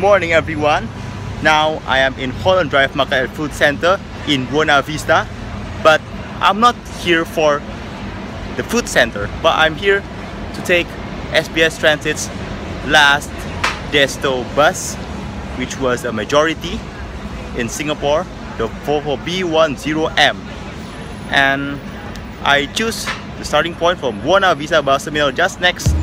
morning everyone. Now I am in Holland Drive Market Food Center in Buona Vista. But I'm not here for the food center, but I'm here to take SBS Transit's last Desto bus, which was a majority in Singapore, the Volvo B10M. And I choose the starting point from Buona Vista bus terminal just next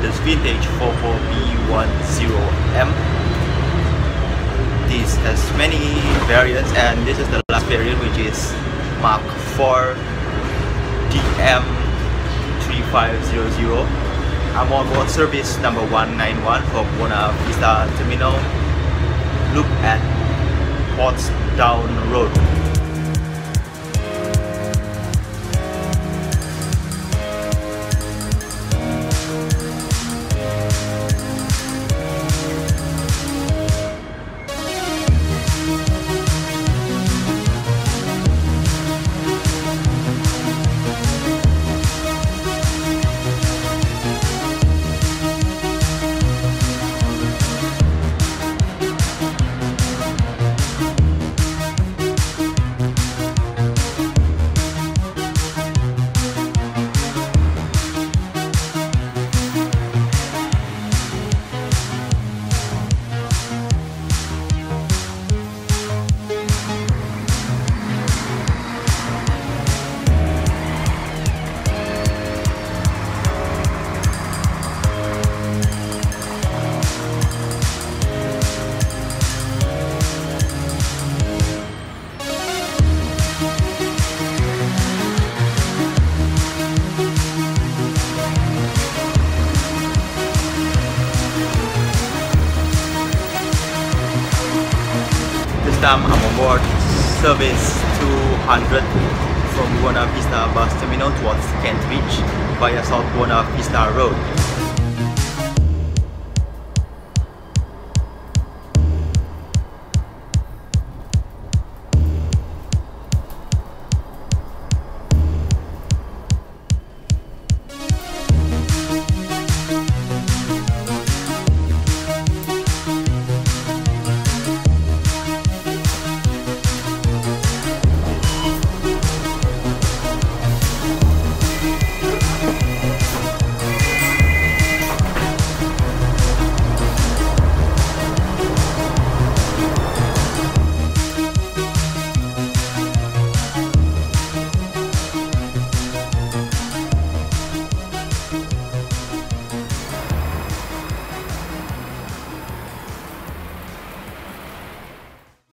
this vintage 44B10M. This has many variants and this is the last variant which is Mark 4 DM3500. I'm on board service number 191 for Buona Vista Terminal. Look at Portsdown Road. Time I'm on board service 200 from Buona Vista bus terminal towards Kent Ridge via South Buona Vista Road.